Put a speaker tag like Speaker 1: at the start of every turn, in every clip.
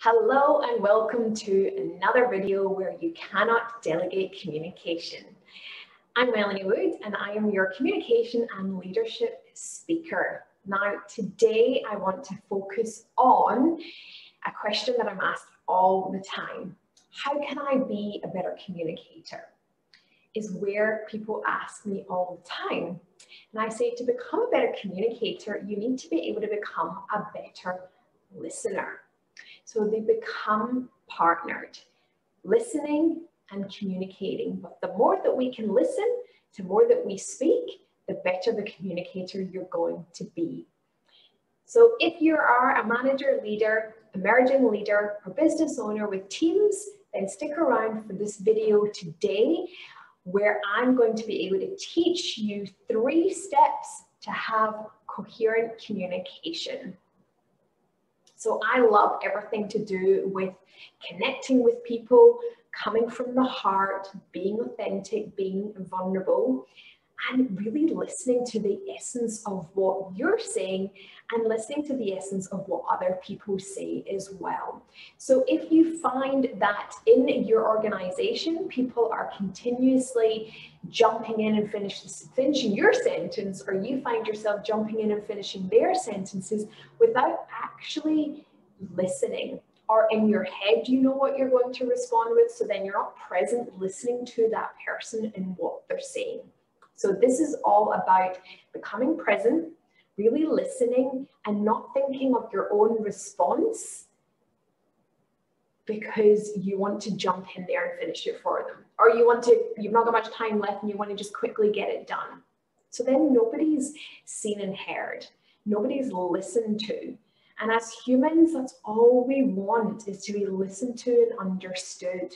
Speaker 1: Hello and welcome to another video where you cannot delegate communication. I'm Melanie Wood and I am your communication and leadership speaker. Now today I want to focus on a question that I'm asked all the time. How can I be a better communicator? Is where people ask me all the time. And I say to become a better communicator, you need to be able to become a better listener. So they become partnered, listening and communicating. But the more that we can listen, the more that we speak, the better the communicator you're going to be. So if you are a manager, leader, emerging leader, or business owner with teams, then stick around for this video today where I'm going to be able to teach you three steps to have coherent communication. So I love everything to do with connecting with people, coming from the heart, being authentic, being vulnerable and really listening to the essence of what you're saying and listening to the essence of what other people say as well. So if you find that in your organization, people are continuously jumping in and finish, finishing your sentence, or you find yourself jumping in and finishing their sentences without actually listening, or in your head, you know what you're going to respond with, so then you're not present listening to that person and what they're saying. So this is all about becoming present, really listening and not thinking of your own response because you want to jump in there and finish it for them. Or you want to, you've not got much time left and you want to just quickly get it done. So then nobody's seen and heard. Nobody's listened to. And as humans, that's all we want is to be listened to and understood.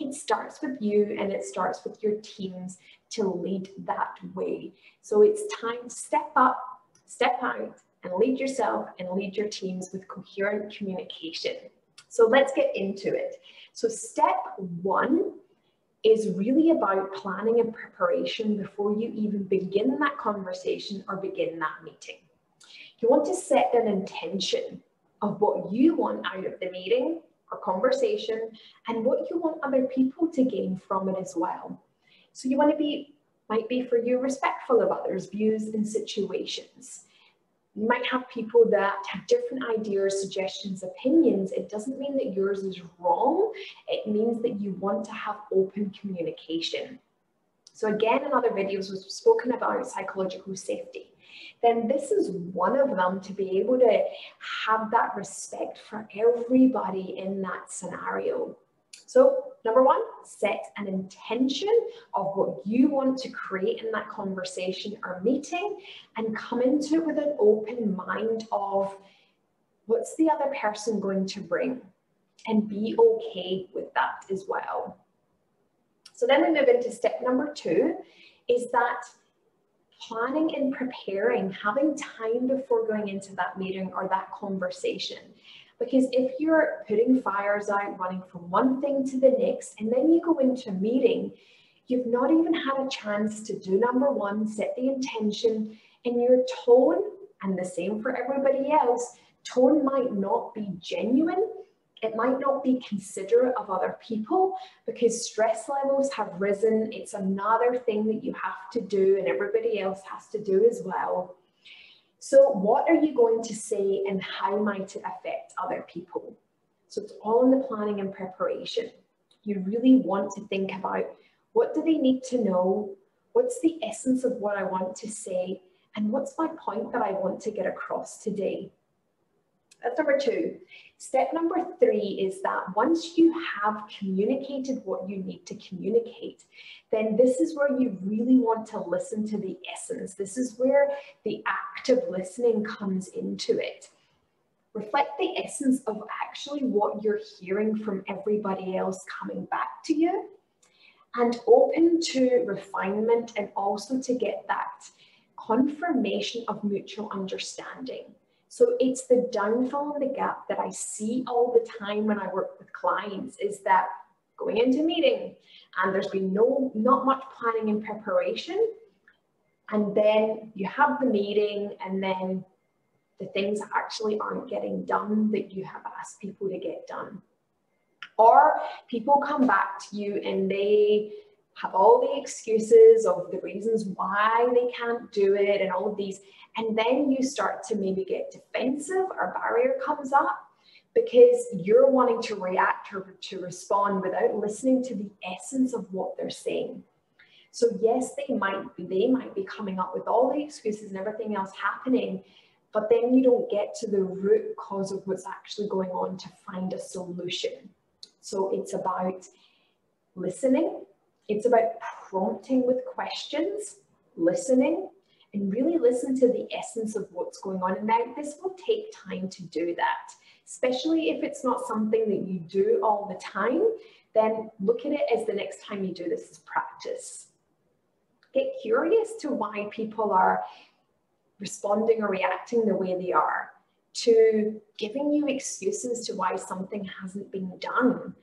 Speaker 1: It starts with you and it starts with your teams to lead that way. So it's time to step up, step out, and lead yourself and lead your teams with coherent communication. So let's get into it. So step one is really about planning and preparation before you even begin that conversation or begin that meeting. You want to set an intention of what you want out of the meeting or conversation and what you want other people to gain from it as well. So you want to be, might be for you, respectful of others' views and situations. You might have people that have different ideas, suggestions, opinions. It doesn't mean that yours is wrong. It means that you want to have open communication. So again, in other videos, we've spoken about psychological safety. Then this is one of them to be able to have that respect for everybody in that scenario. So number one, set an intention of what you want to create in that conversation or meeting and come into it with an open mind of what's the other person going to bring and be okay with that as well. So then we move into step number two is that planning and preparing, having time before going into that meeting or that conversation. Because if you're putting fires out, running from one thing to the next, and then you go into a meeting, you've not even had a chance to do number one, set the intention, and your tone, and the same for everybody else, tone might not be genuine it might not be considerate of other people because stress levels have risen. It's another thing that you have to do and everybody else has to do as well. So what are you going to say and how might it affect other people? So it's all in the planning and preparation. You really want to think about what do they need to know? What's the essence of what I want to say? And what's my point that I want to get across today? That's number two. Step number three is that once you have communicated what you need to communicate, then this is where you really want to listen to the essence. This is where the active listening comes into it. Reflect the essence of actually what you're hearing from everybody else coming back to you and open to refinement and also to get that confirmation of mutual understanding. So it's the downfall and the gap that I see all the time when I work with clients is that going into meeting and there's been no not much planning and preparation and then you have the meeting and then the things actually aren't getting done that you have asked people to get done. Or people come back to you and they have all the excuses of the reasons why they can't do it and all of these. And then you start to maybe get defensive or barrier comes up because you're wanting to react or to respond without listening to the essence of what they're saying. So yes, they might be, they might be coming up with all the excuses and everything else happening, but then you don't get to the root cause of what's actually going on to find a solution. So it's about listening, it's about prompting with questions, listening, and really listen to the essence of what's going on. And now this will take time to do that, especially if it's not something that you do all the time, then look at it as the next time you do this is practice. Get curious to why people are responding or reacting the way they are, to giving you excuses to why something hasn't been done.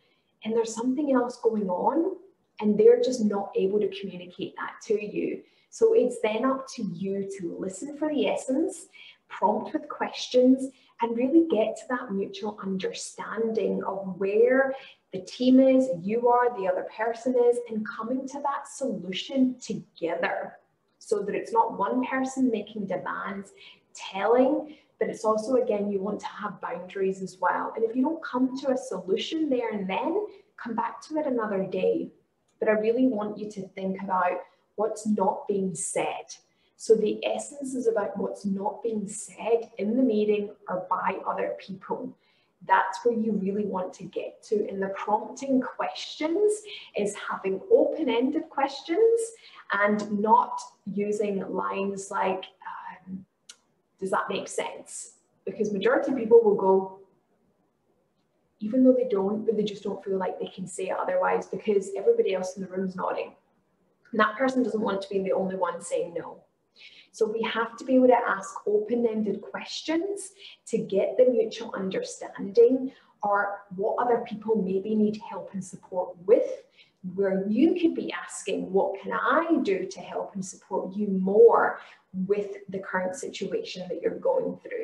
Speaker 1: And there's something else going on and they're just not able to communicate that to you. So it's then up to you to listen for the essence, prompt with questions, and really get to that mutual understanding of where the team is, you are, the other person is, and coming to that solution together so that it's not one person making demands, telling, but it's also, again, you want to have boundaries as well. And if you don't come to a solution there and then, come back to it another day but I really want you to think about what's not being said. So the essence is about what's not being said in the meeting or by other people. That's where you really want to get to. In the prompting questions is having open-ended questions and not using lines like, um, does that make sense? Because majority of people will go, even though they don't, but they just don't feel like they can say it otherwise because everybody else in the room is nodding. And that person doesn't want to be the only one saying no. So we have to be able to ask open-ended questions to get the mutual understanding or what other people maybe need help and support with, where you could be asking, what can I do to help and support you more with the current situation that you're going through?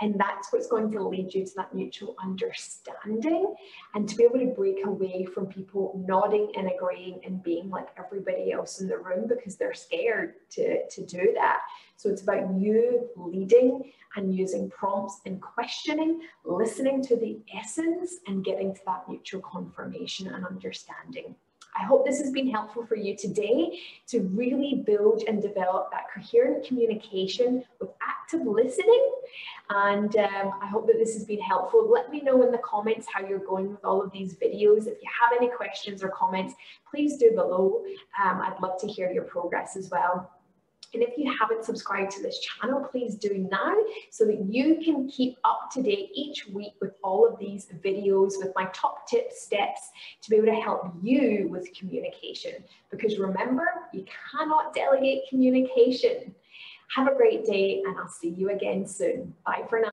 Speaker 1: And that's what's going to lead you to that mutual understanding and to be able to break away from people nodding and agreeing and being like everybody else in the room because they're scared to, to do that. So it's about you leading and using prompts and questioning, listening to the essence and getting to that mutual confirmation and understanding. I hope this has been helpful for you today to really build and develop that coherent communication with active listening. And um, I hope that this has been helpful. Let me know in the comments how you're going with all of these videos. If you have any questions or comments, please do below. Um, I'd love to hear your progress as well. And if you haven't subscribed to this channel, please do now so that you can keep up to date each week with all of these videos with my top tips, steps to be able to help you with communication. Because remember, you cannot delegate communication. Have a great day and I'll see you again soon. Bye for now.